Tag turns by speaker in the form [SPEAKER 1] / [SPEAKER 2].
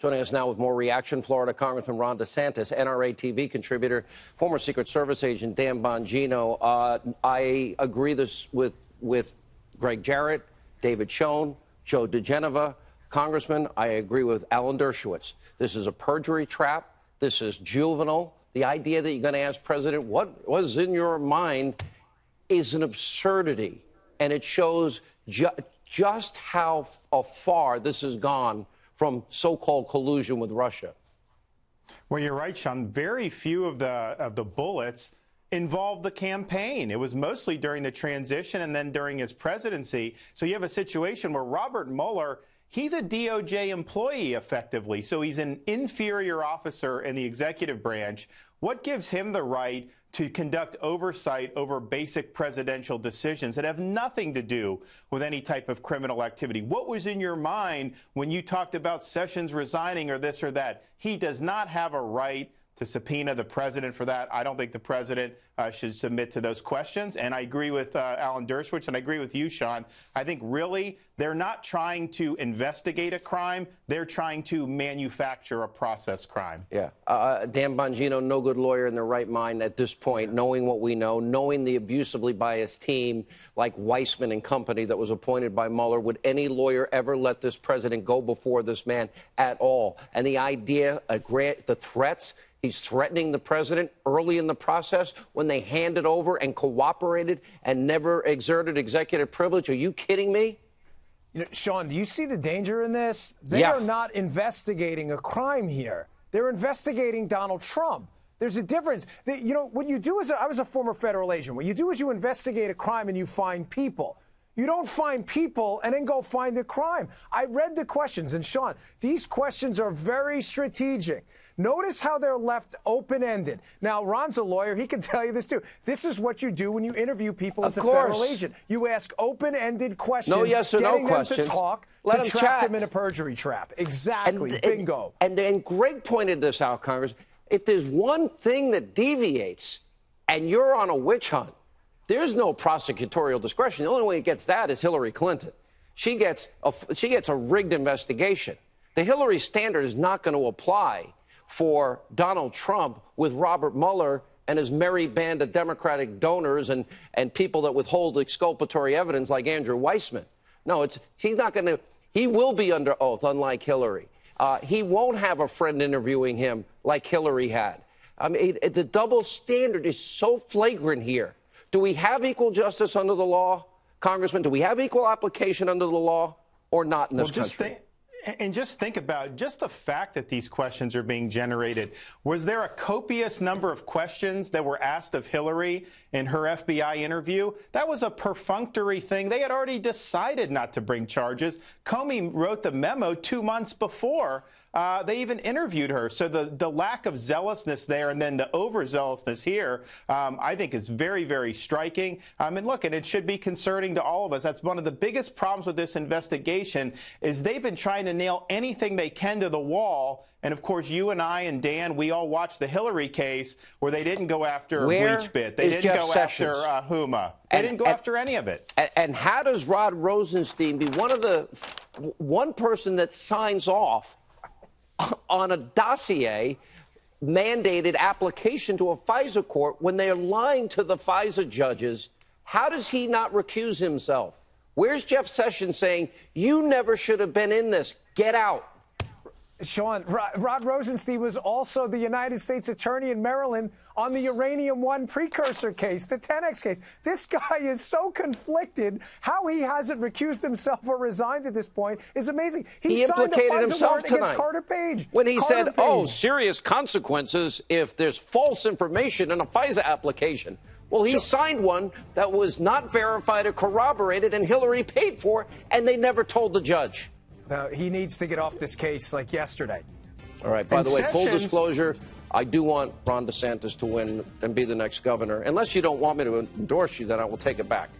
[SPEAKER 1] Joining us now with more reaction, Florida Congressman Ron DeSantis, NRA TV contributor, former Secret Service agent Dan Bongino. Uh, I agree this with with Gregg Jarrett, David Schoen, Joe diGenova, Congressman. I agree with Alan Dershowitz. This is a perjury trap. This is juvenile. The idea that you're going to ask President what was in your mind is an absurdity, and it shows ju just how far this has gone from so-called collusion with Russia.
[SPEAKER 2] Well, you're right, Sean. Very few of the of the bullets involved the campaign. It was mostly during the transition and then during his presidency. So you have a situation where Robert Mueller He's a DOJ employee effectively, so he's an inferior officer in the executive branch. What gives him the right to conduct oversight over basic presidential decisions that have nothing to do with any type of criminal activity? What was in your mind when you talked about Sessions resigning or this or that? He does not have a right to subpoena the president for that. I don't think the president uh, should submit to those questions. And I agree with uh, Alan Dershowitz, and I agree with you, Sean. I think really they're not trying to investigate a crime. They're trying to manufacture a process crime.
[SPEAKER 1] Yeah. Uh, uh Dan Bongino, no good lawyer in their right mind at this point, knowing what we know, knowing the abusively biased team like Weissmann and company that was appointed by Mueller. Would any lawyer ever let this president go before this man at all? And the idea, grant, the threats, He's threatening the president early in the process when they handed over and cooperated and never exerted executive privilege. Are you kidding me?
[SPEAKER 3] You know, Sean, do you see the danger in this? They
[SPEAKER 1] yeah.
[SPEAKER 3] are not investigating a crime here. They're investigating Donald Trump. There's a difference. you know, what you do is, I was a former federal agent. What you do is you investigate a crime and you find people. You don't find people and then go find the crime. I read the questions, and Sean, these questions are very strategic. Notice how they're left open ended. Now, Ron's a lawyer. He can tell you this too. This is what you do when you interview people
[SPEAKER 1] of
[SPEAKER 3] as a
[SPEAKER 1] course.
[SPEAKER 3] federal agent. You ask open ended questions.
[SPEAKER 1] No yes or no questions.
[SPEAKER 3] to talk
[SPEAKER 1] Let
[SPEAKER 3] to
[SPEAKER 1] trap
[SPEAKER 3] chat. them in a perjury trap. Exactly.
[SPEAKER 1] And,
[SPEAKER 3] Bingo.
[SPEAKER 1] And, and, and Greg pointed this out, Congress. If there's one thing that deviates and you're on a witch hunt, there's no prosecutorial discretion. The only way it gets that is Hillary Clinton. She gets a, she gets a rigged investigation. The Hillary standard is not going to apply for Donald Trump with Robert Mueller and his merry band of Democratic donors and, and people that withhold exculpatory evidence like Andrew Weissmann. No, it's, he's not going to, he will be under oath, unlike Hillary. Uh, he won't have a friend interviewing him like Hillary had. I mean, it, it, the double standard is so flagrant here. Do we have equal justice under the law, Congressman? Do we have equal application under the law or not in this
[SPEAKER 2] well,
[SPEAKER 1] country?
[SPEAKER 2] And just think about just the fact that these questions are being generated. Was there a copious number of questions that were asked of Hillary in her FBI interview? That was a perfunctory thing. They had already decided not to bring charges. Comey wrote the memo two months before uh, they even interviewed her. So the, the lack of zealousness there and then the overzealousness here, um, I think is very, very striking. I mean, look, and it should be concerning to all of us. That's one of the biggest problems with this investigation is they've been trying to nail anything they can to the wall. And of course, you and I and Dan, we all watched the Hillary case where they didn't go after
[SPEAKER 1] Where
[SPEAKER 2] BleachBit. They didn't
[SPEAKER 1] Jeff
[SPEAKER 2] go
[SPEAKER 1] Sessions?
[SPEAKER 2] after uh, Huma. They
[SPEAKER 1] and,
[SPEAKER 2] didn't go
[SPEAKER 1] and,
[SPEAKER 2] after any of it.
[SPEAKER 1] And, and how does Rod Rosenstein be one of the one person that signs off on a dossier mandated application to a FISA court when they are lying to the FISA judges. How does he not recuse himself? Where's Jeff Sessions saying, you never should have been in this? Get out.
[SPEAKER 3] Sean, Rod Rosenstein was also the United States Attorney in Maryland on the Uranium One precursor case, the Tenex case. This guy is so conflicted. How he hasn't recused himself or resigned at this point is amazing.
[SPEAKER 1] He, he implicated himself tonight
[SPEAKER 3] against Carter Page.
[SPEAKER 1] When he
[SPEAKER 3] Carter
[SPEAKER 1] said, oh,
[SPEAKER 3] Page.
[SPEAKER 1] oh, serious consequences if there's false information in a FISA application. Well, he so, signed one that was not verified or corroborated, and Hillary paid for, and they never told the judge.
[SPEAKER 3] Uh, he needs to get off this case like yesterday.
[SPEAKER 1] All right. By and the way, Sessions, full disclosure, I do want Ron DeSantis to win and be the next governor. Unless you don't want me to endorse you, then I will take it back.